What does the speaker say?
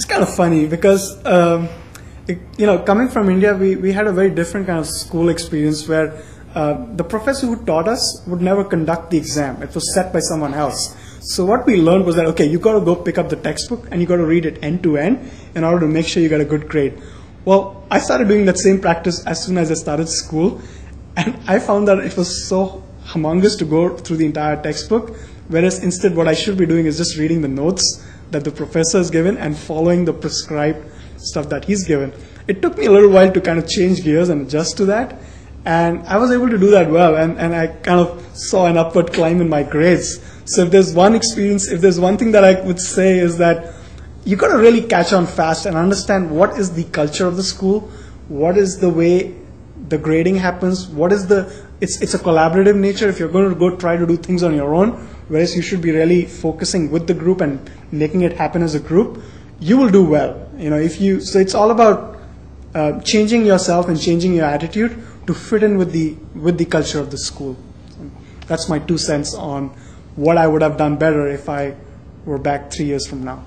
it's kind of funny because um, it, you know coming from India, we, we had a very different kind of school experience where uh, the professor who taught us would never conduct the exam. It was set by someone else. So what we learned was that okay, you got to go pick up the textbook and you got to read it end to end in order to make sure you get a good grade. Well, I started doing that same practice as soon as I started school, and I found that it was so humongous to go through the entire textbook, whereas instead what I should be doing is just reading the notes that the professor has given and following the prescribed stuff that he's given. It took me a little while to kind of change gears and adjust to that, and I was able to do that well, and, and I kind of saw an upward climb in my grades. So if there's one experience, if there's one thing that I would say is that you've got to really catch on fast and understand what is the culture of the school, what is the way the grading happens, what is the it's it's a collaborative nature. If you're going to go try to do things on your own, whereas you should be really focusing with the group and making it happen as a group, you will do well. You know, if you so it's all about uh, changing yourself and changing your attitude to fit in with the with the culture of the school. That's my two cents on what I would have done better if I were back three years from now.